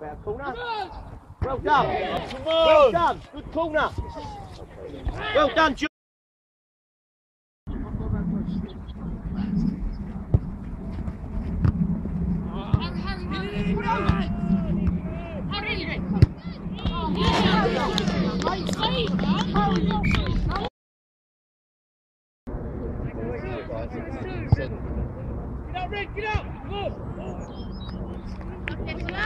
bad corner. Well done. Well done. Good corner. Well done, John. Get out, Rick! Get out! Come on!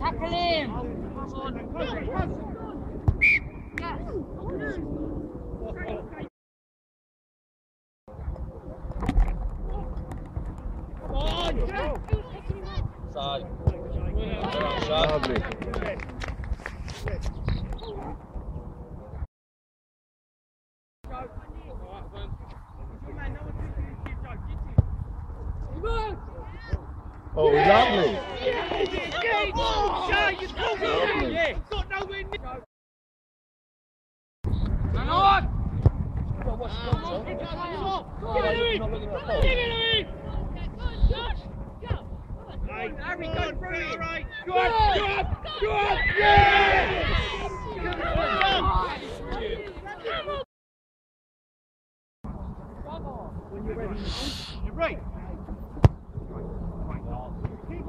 Tackle him! Come on! Side. Lovely. Go. Oh, lovely. Harry, go through it! Right. Go on, go on, go on! Yes! Come on! When you're ready, you're right.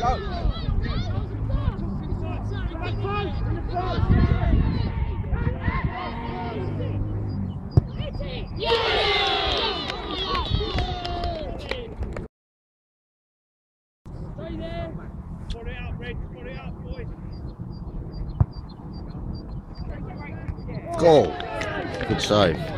Go. Goal. Good save.